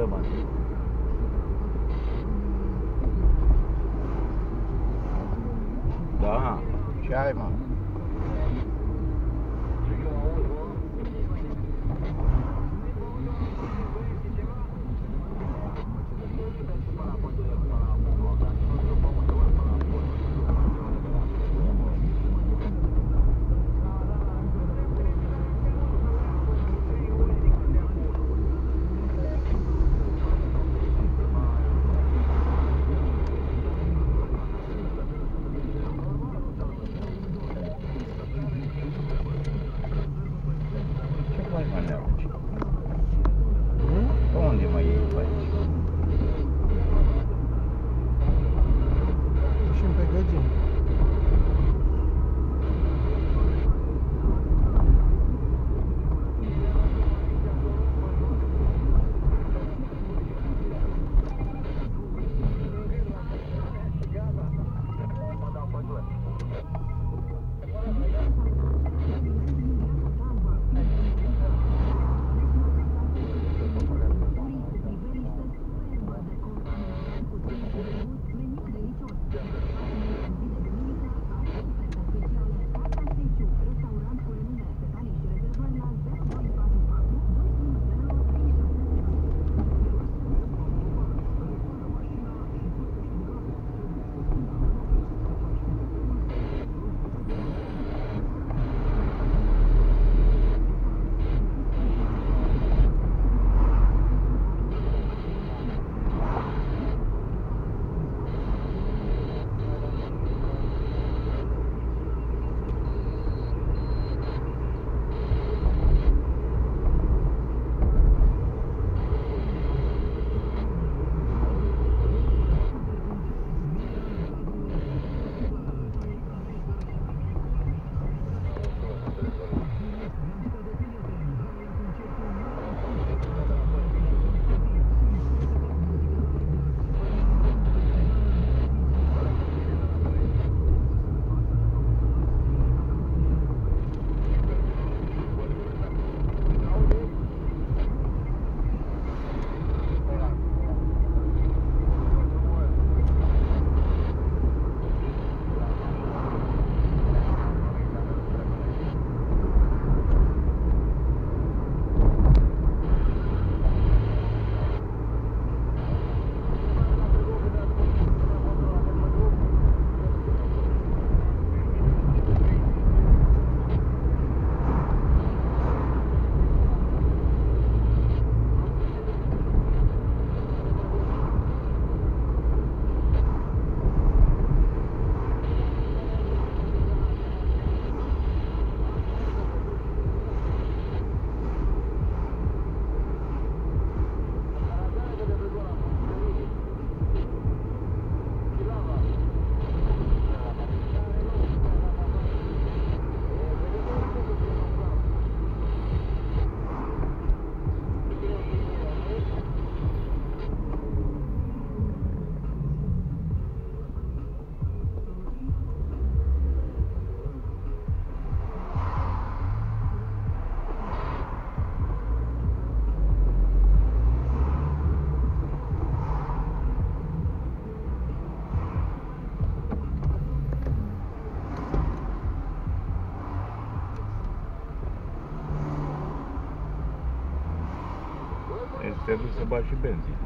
foda, mano. Dá, Чай, mano. de aici. Pe unde mai e? te duci să bagi și benzii.